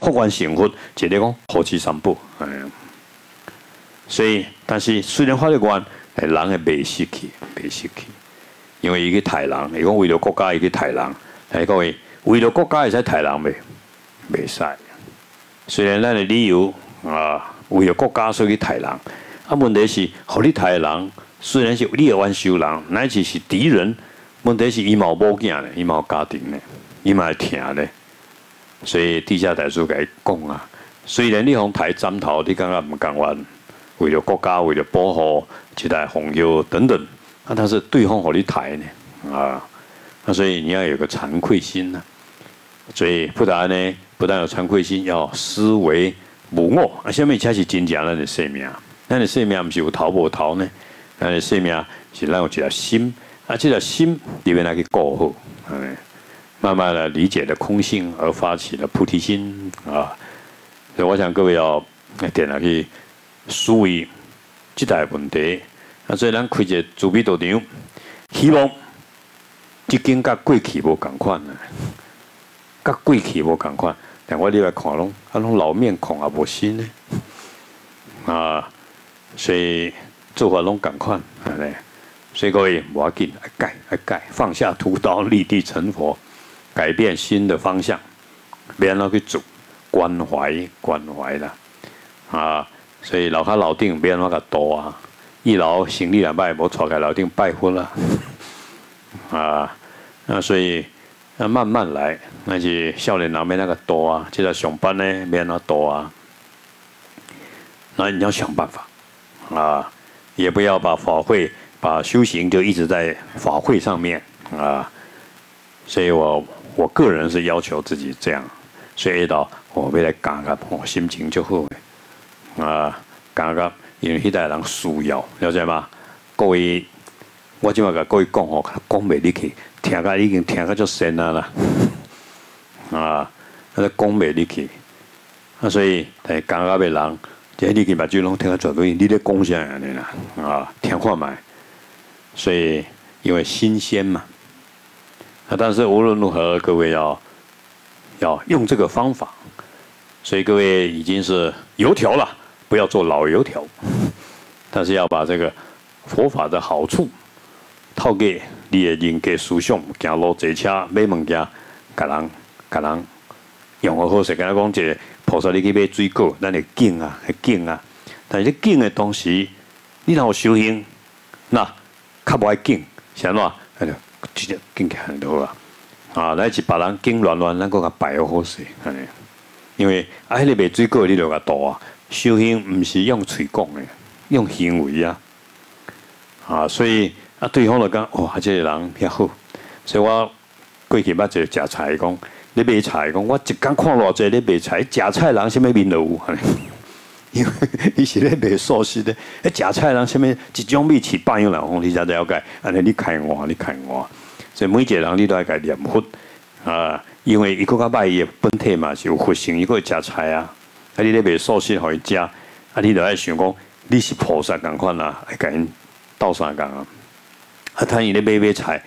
福缘成佛，一个讲夫妻三宝，哎，所以但是虽然发了愿，哎，人会未失去，未失去，因为伊去杀人，伊讲为了国家伊去杀人，哎，各位为了国家会使杀人未？未使。虽然咱的理由啊，为了国家所以去杀人，啊，问题是，互你杀人，虽然是你的冤仇人，乃至是敌人，问题是伊嘛有某囝咧，伊嘛有家庭咧，伊嘛会疼咧。所以地下大叔伊讲啊，虽然你从台斩头，你感觉唔甘愿，为了国家，为了保护一代红友等等，啊，但是对方和你抬呢，啊，那所以你要有个惭愧心呐。所以不但呢，不但有惭愧心，要思维无我。啊，下面才是真正咱的生命，咱的生命不是有逃无逃呢？咱的生命是咱有一条心，啊，这条心里面来去过好，哎。慢慢的理解了空性，而发起了菩提心啊！所以我想各位要点下去思维这代问题。啊，所以咱开一个主笔道场，希望即间甲过去无共款啊，甲过去无共款。但我你来看拢，啊，拢老面孔也无新呢啊！所以做法拢共款，所以各位无要紧，爱改爱改，放下屠刀，立地成佛。改变新的方向，别让去做关怀关怀啦，啊，所以老卡老丁别让个多啊，一老行李两拜，无错开老丁拜婚了，啊，那所以那慢慢来，那是少年郎没那个多啊，就在上班呢别那多啊，那你要想办法。啊，也不要把法会把修行就一直在法会上面。啊，所以我。我个人是要求自己这样，所以到我未来感觉我心情就好啊，感觉因为迄代人需要，了解吗？各位，我今晚甲各位讲哦，讲袂入去，听个已经听个足深啊啦，啊，那讲袂入去，啊，所以诶，感觉别人，即你去把句拢听个绝对，你咧讲啥安尼啦？啊，听看卖，所以因为新鲜嘛。啊！但是无论如何，各位要要用这个方法，所以各位已经是油条了，不要做老油条。但是要把这个佛法的好处套给你的人格思想，行路坐车买物件，甲人甲人用好好势。跟他讲一个菩萨，你去买水果，咱会敬啊，会敬啊。但是敬的东西，你若有修行，那较不爱敬，是安怎？直接敬起很多啊！啊，来是别人敬乱乱，咱个甲摆好势，安尼。因为啊，迄个卖水果，你就甲多啊。修行毋是用嘴讲的，用行为啊。啊，所以啊，对方就讲，哇，这个人遐好。所以我过去捌一个食菜讲，你卖菜讲，我一工看偌济你卖菜，食菜人啥物面都有。因为伊是咧卖素食的，诶，食菜人啥物一种米饲半样人，讲你才了解。安尼你开我，你开我，所以每一个人你都要家念佛啊。因为伊个较歹伊的本体嘛是有佛性，伊个会食菜啊。啊，你咧卖素食互伊食，啊，你就爱想讲你是菩萨共款啊，爱甲因斗相共啊。啊，他伊咧买买菜，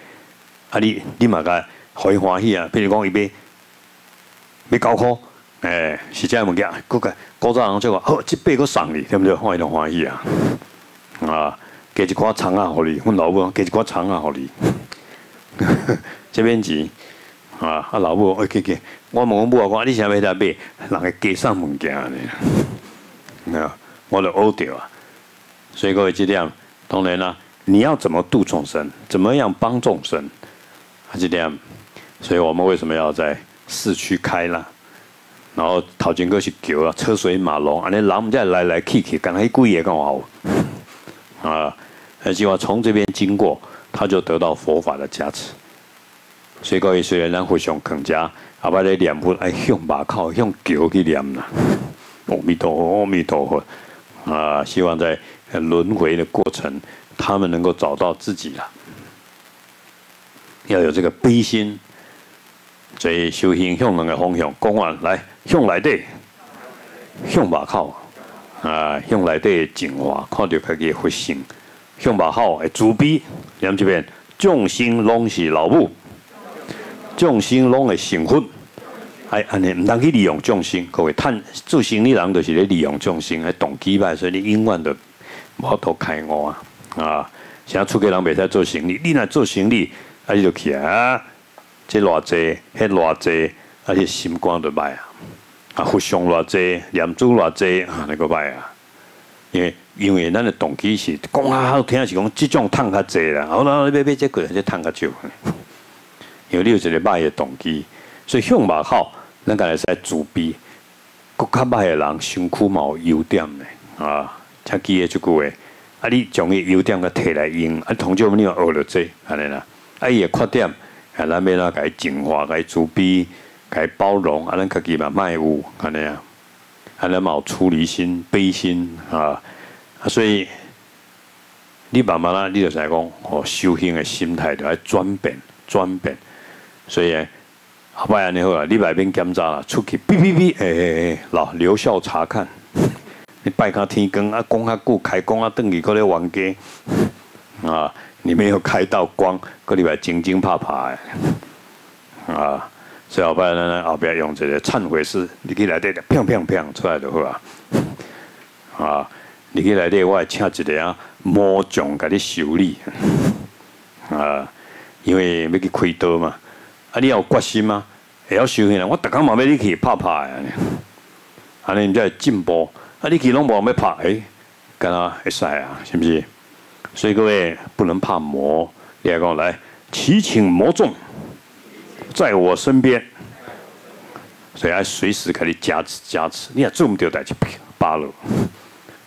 啊，你你嘛甲互伊欢喜啊。比如讲伊买买九箍。诶，是这样物件，嗰个古早人就话，好，即八个送你，对不对？欢喜就欢喜啊！啊，加一寡葱啊，互你，阮老母加一寡葱啊，互你。这边钱啊，啊老母，哎，给给，我问我母啊，讲你想要在买，人会加送物件呢？啊，我就学掉啊。所以各位这点，当然啦，你要怎么度众生，怎么样帮众生，啊这点，所以我们为什么要在市区开啦？然后头前过去叫啊，车水马龙，安尼人唔再来来去去，干迄鬼嘢咁好啊！而且话从这边经过，他就得到佛法的加持。所以各位虽然咱互相更加，阿爸咧念佛爱向马靠向桥去念啦。阿弥陀佛，阿弥陀佛啊！希望在轮回的过程，他们能够找到自己了。要有这个悲心。所以修行向两个方向，讲完来向内底，向外口啊，向内底净化，看到家己佛性；向外口的慈悲，念这边众生拢是老母，众生拢会成佛，哎，安尼唔当去利用众生，各位，趁做生意人就是咧利用众生，哎，动机歹，所以你永远都无度开悟啊！啊，啥出家人袂使做生意，你若做生意，啊，你就去啊，这偌济，迄偌济，啊，且心肝都歹啊！啊，佛像偌济，念珠偌济，啊，那个歹啊！因为因为咱的动机是讲啊好听是讲，即种趁较济啦，好啦，买买这个，这趁较少。因为你有一个歹的动机，所以向嘛好。咱个来使自卑，国较歹的人身躯嘛有优点的，啊，才记诶即句话，啊，你将伊优点甲摕来用，啊，同少你又学了这，安尼啦，啊，伊的缺点，啊，咱要哪甲伊净化，甲伊自卑，甲伊包容，啊，咱家己嘛卖有，安尼啊，啊，咱嘛有出离心、悲心，啊，所以你慢慢啦，你就使讲，哦，修行诶心态就要转变，转变，所以。好拜安尼好啊！你外面检查啦，出去哔哔哔，诶诶，老留校查看。你拜卡天光啊，讲较久，开光啊，等于搁咧冤家啊！你没有开到光，搁里边惊惊怕怕诶啊！所以后拜咱后边用这个忏悔师，你去来底砰砰砰出来就好啊！啊，你去来底我请一个啊魔将甲你修理 啊，因为要去开刀嘛。啊！你要有决心吗？会晓修行啊！我逐工嘛要你去拍拍啊！安尼你才会进步。啊！你去拢无要拍，诶，干哪会使啊？是不是？所以各位不能怕魔。你来讲来，祈请魔众在我身边，所以要随时给你加持加持。你看做唔到代志，罢了；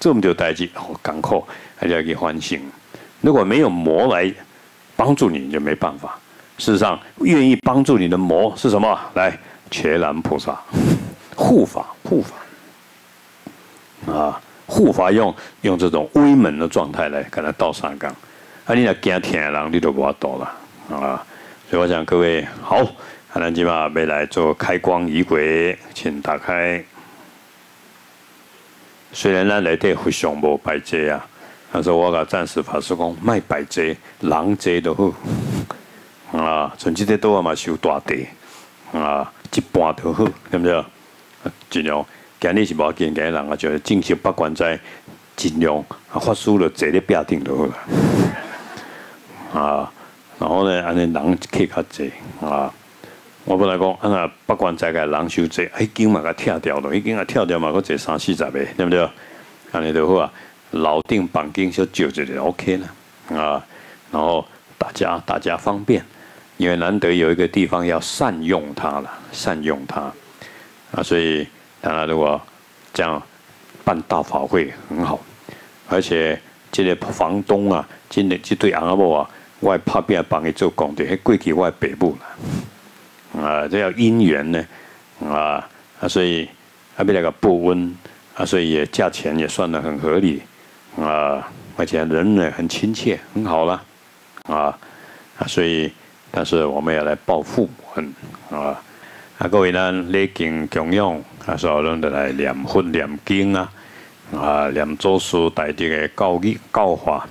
做唔到代志，好艰苦，还要去反省。如果没有魔来帮助你，你就没办法。事实上，愿意帮助你的魔是什么？来，伽蓝菩萨护法，护法啊，护法用用这种威猛的状态来跟他倒三缸。啊，你若惊天人，你就无法倒了啊。所以我想各位好，咱今嘛要来做开光仪轨，请打开。虽然咱来底佛像无摆这啊，但是我甲暂时法师讲，卖摆这，人这都好。啊，像即个都啊嘛收大地，啊，一半都好，对不对？尽量今日是无见嘅人啊，就进行不管在尽量啊，发输了坐咧壁顶就好了。啊，然后呢，安尼人客较济啊。我本来讲，啊那不管在个人收济，已经嘛甲跳掉了，已经啊跳掉嘛，佫坐三四十个，对不对？安尼就好啊，老定绑紧就就就 OK 了啊。然后大家大家方便。因为难得有一个地方要善用它了，善用它啊，所以当然如果这样办大法会很好，而且这个房东啊，今年这对阿伯啊，我怕变帮伊做工的，还过去我北部了啊，这要姻缘呢啊啊，所以啊，比那个不温啊，所以也价钱也算得很合理啊，而且人呢很亲切，很好了啊啊，所以。但是我们要来报父恩啊！啊，各位呢，礼敬供养，啊，所以咱就来念佛念经啊，啊，念祖师大德的教义教法，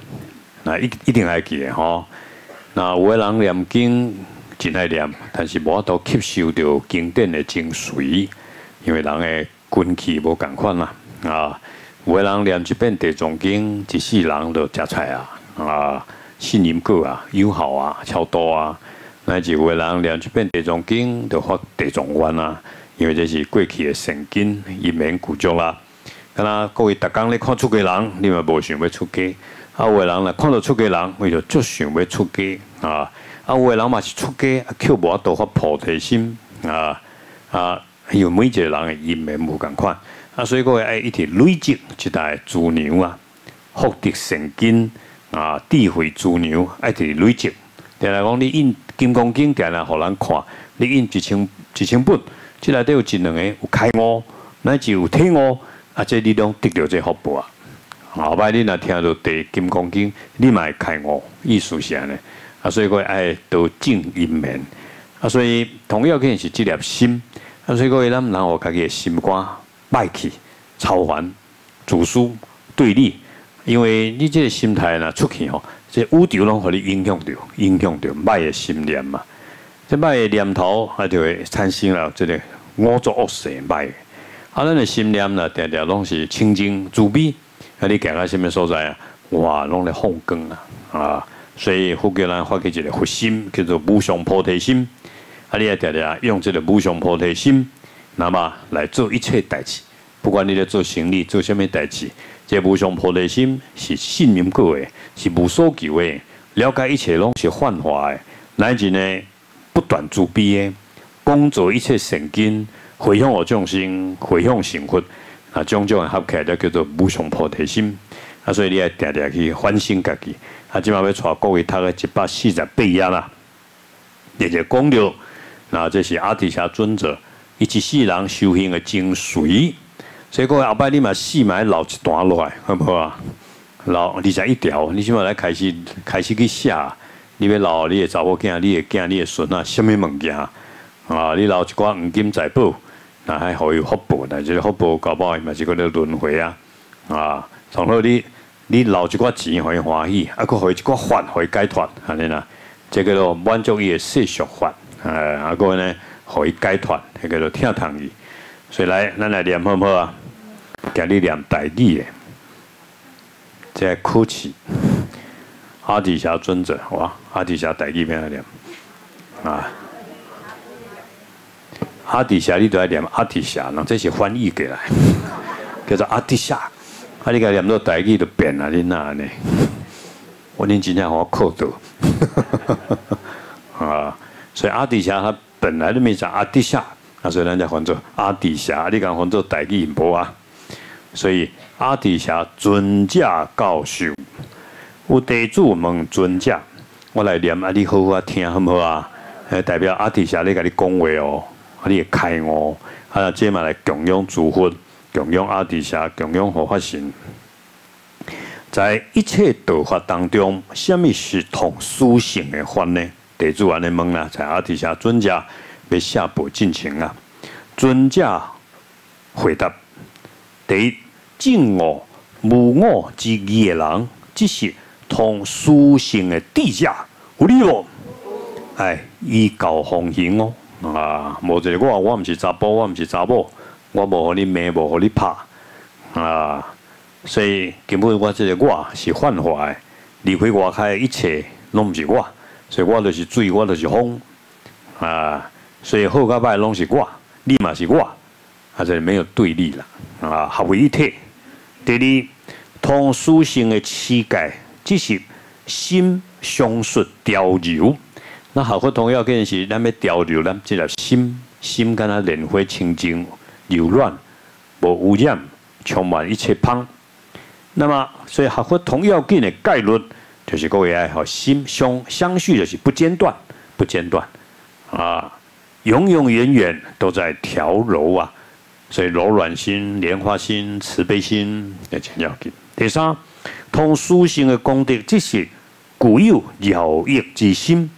那一一定爱记的吼。那有的人念经真爱念，但是无都吸收到经典的精髓，因为人的根气无共款啦啊。有的人念一遍地藏经，一世人都食菜啊啊，信任果啊，友好啊，超多啊。乃至有的人念一遍地藏经，就发地藏愿啊！因为这是过去的圣经，一免古足啦。那，各位逐工咧看出家人，你嘛无想要出家；啊，有个人咧看到出家人，为就足想要出家啊！啊，有个人嘛是出家，却无多发菩提心啊啊！因为每一个人的因缘无共款啊，所以各位爱一起累积一代猪牛啊，福德圣经啊，智慧猪牛爱一累积。定来讲，你印金刚经定来互人看，你印一千一千本，即内底有一两个有开悟，乃至有听悟，啊，这你拢得到这福报啊！后摆你若听到第金刚经，你嘛会开悟，意思是安尼啊，所以讲爱都正因面啊，所以同样肯定是这粒心啊，所以各位咱然后家己的心肝摆起，超凡、主书对立，因为你这个心态若出去吼。这宇宙拢互你影响着，影响着歹的心念嘛。这歹的念头，啊就会产生了这个我做恶事歹。啊，咱的心念呢，常常拢是清净慈悲。啊，你行到什么所在啊？哇，拢咧放光啊！啊，所以佛教人发起一个佛心，叫做无上菩提心。啊，你也常常用这个无上菩提心，那么来做一切代志。不管你咧做生意，做什么代志，这无上菩提心是信任过的，是无所求的，了解一切拢是幻化的，乃至呢不断自悲的，工作一切善根。回向我众生，回向成佛，啊，种种合起来就叫做无上菩提心。啊，所以你要常常去反省家己。啊，即马要带各位读个一百四十八页啦，也就讲到，那这是阿底峡尊者以及世人修行的精髓。所以各位后摆你嘛细买留一段落来，好不好啊？留二十一条，你起码来开始开始去写。你要留你的查某囝，你的囝，你的孙啊，什么物件啊？你留一寡黄金财宝。还可以福报，但是福报搞不好嘛是个咧轮回啊！啊，从后你你留一寡钱可以欢喜，啊，佫可以一寡法可以解脱，安尼啦，这个咯满足伊的世俗法，啊，啊个呢可以解脱，迄个咯听堂伊。所以来，咱来念好唔好啊？今日念大义的，在哭泣。阿底峡尊者，哇，阿底峡大义边来念啊。阿底峡，你都要念阿底峡，那这是翻译过来，叫做阿底峡。啊，你个念到台语就变了，你那呢？我念今天我扣到，啊，所以阿底峡他本来都没讲阿底峡，啊，所以人家翻作阿底峡，你讲翻作台语无啊？所以阿底峡尊驾教授，有地主问尊驾，我来念啊，你好好听好唔好啊？代表阿底峡，你甲你讲话哦。啊！你开悟，啊，接下来供养诸佛，供养阿底下，供养佛法神。在一切道法当中，什么是同殊性的法呢？地主安尼问啦，在阿底下尊者要下步进行啊。尊者回答：第一，敬我无我之义的人，即是同殊性的地价，有理无？哎，依教奉行哦。啊，无一个我，我毋是查甫，我毋是查某，我无互你骂，无互你拍，啊，所以根本我这个我是幻化的，离开外开一切拢毋是我，所以我就是水，我就是风，啊，所以好甲歹拢是我，你嘛是我，啊，这没有对立啦，啊，合为一体。第二，同属性的世界，即是心相术调柔。那合佛同要件是，咱要调柔咱这个心，心敢若莲花清净、柔软、无污染、充满一切芳。那么，所以合佛同要件的概率，就是各位爱好心相相续，就是不间断、不间断啊，永永远远都在调柔啊。所以柔软心、莲花心、慈悲心要强要紧。第三，通殊性的功德，即是固有饶益之心。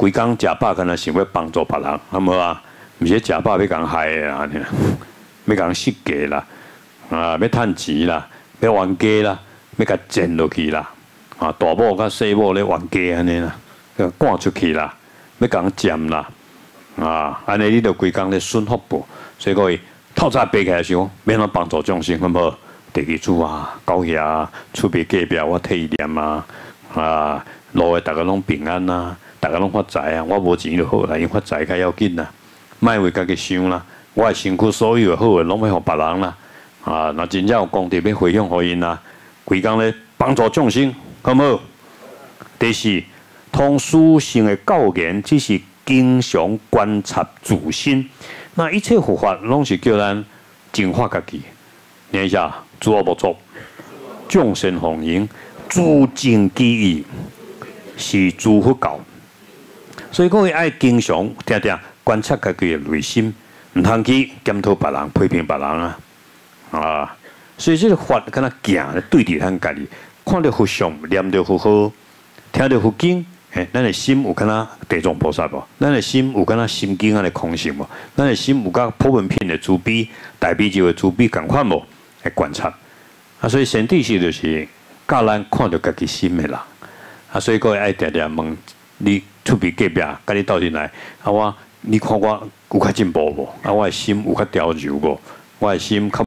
规工食饱，可能想要帮助别人，好无啊？毋是食饱要讲害的啊，要讲设计啦，啊，要趁钱啦，要冤家啦，要甲挣落去啦，啊，大某甲细某咧冤家安尼啦，要赶出去啦，要讲占啦，啊，安尼你著规工咧顺福报，所以各位透早爬起来想，免怎帮助众生，好无？地基主啊，高遐厝边隔壁我替伊念啊，啊，路诶，逐个拢平安啊。大家拢发财啊！我无钱就好啦，因发财较要紧啦，莫为家己想啦。我诶辛苦所有好诶，拢要互别人啦。啊，那真正有功德要回向互因啦。规工咧帮助众生，好无？第四，通书性诶教言，只是经常观察自身。那一切佛法拢是叫咱净化家己。念一下：诸恶不作，众生奉迎，诸净记忆，是诸佛教。所以各位爱经常听听观察家己的内心，唔通去检讨别人、批评别人啊！啊，所以这个法跟他行对伫咱家己，看到佛像，念到佛好，听到佛经，诶，咱的心有跟他地藏菩萨无？咱的心有跟他心经安尼空性无？咱的心有甲普文品的慈悲、大悲咒的慈悲共款无？来观察啊！所以先第是就是教咱看到家己心的人啊！所以各位爱常常问你。出边隔壁，甲你斗阵来，啊我你看我有较进步无？啊，我的心有较调柔无？我的心较